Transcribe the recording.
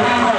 감사합니다.